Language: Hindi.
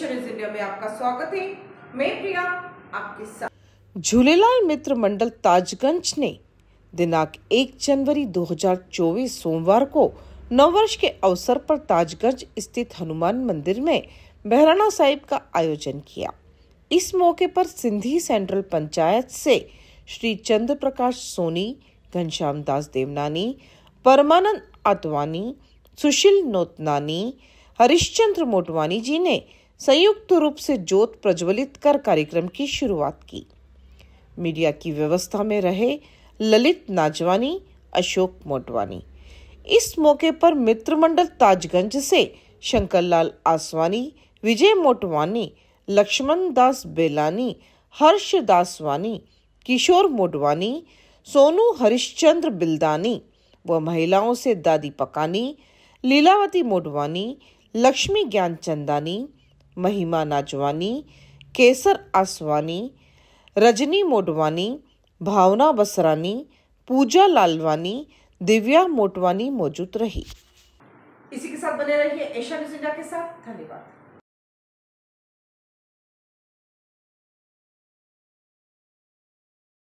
न्यूज़ इंडिया में आपका स्वागत है। मैं प्रिया, आपके साथ। झूलेलाल मित्र मंडल ताजगंज ने दिनांक 1 जनवरी 2024 सोमवार को नववर्ष के अवसर पर ताजगंज स्थित हनुमान मंदिर में बहराना साहिब का आयोजन किया। इस मौके पर सिंधी सेंट्रल पंचायत से श्री चंद्र प्रकाश सोनी, घनश्याम दास देवनानी, परमानंद आतवानी सुशील नोतनानी, हरिश्चंद्र मोटवानी जी ने संयुक्त रूप से ज्योत प्रज्वलित कर कार्यक्रम की शुरुआत की। मीडिया की व्यवस्था में रहे ललित नाजवानी, अशोक मोटवानी। इस मौके पर मित्र मंडल ताजगंज से शंकरलाल आसवानी, विजय मोटवानी, लक्ष्मण दास बेलानी, हर्ष दासवानी, किशोर मोटवानी, सोनू हरिश्चंद्र बिल्दानी व महिलाओं से दादी पकानी, लीलावती मोटवानी, लक्ष्मी ज्ञान चंदानी महिमा नाजवानी, केसर आसवानी, रजनी मोडवानी भावना बसरानी, पूजा लालवानी, दिव्या मोटवानी मौजूद रही। इसी के साथ बने रहिए एशिया न्यूज़ इंडिया के साथ। धन्यवाद।